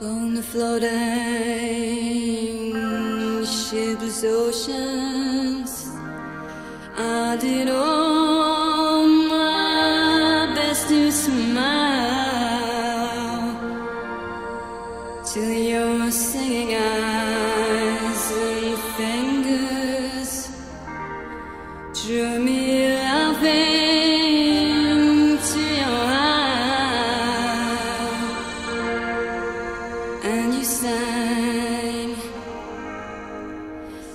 On the floating shipless oceans, I did all my best to smile. Till your singing eyes and fingers drew me laughing and you sang,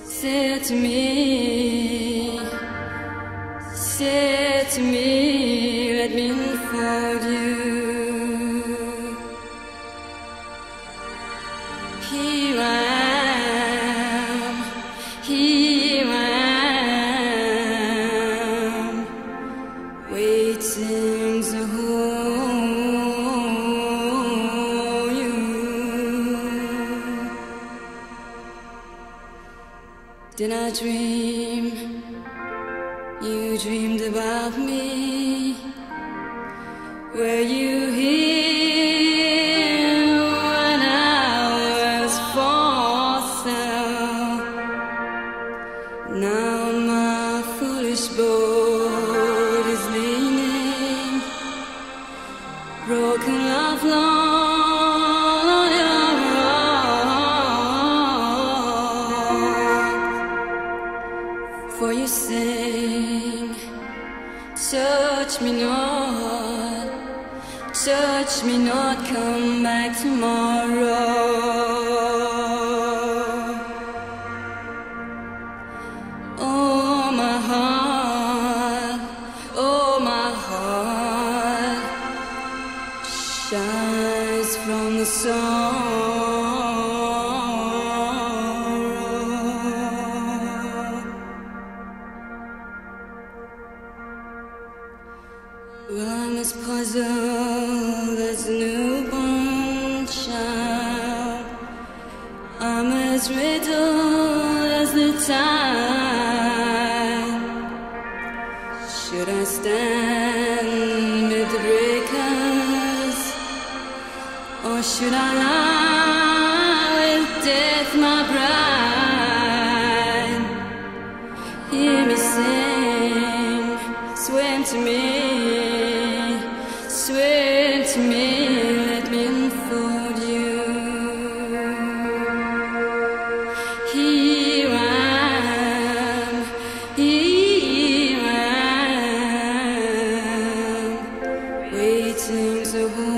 said to me, said to me, let me unfold you. Here I am, here I am, waiting Did I dream? You dreamed about me. Were you touch me not, touch me not, come back tomorrow. Oh, my heart, oh, my heart shines from the sorrow. I'm as puzzled as newborn child. I'm as riddled as the tide. Should I stand amid the breakers, or should I lie? swear to me, let me unfold you. Here I am, here I am, waiting to hold.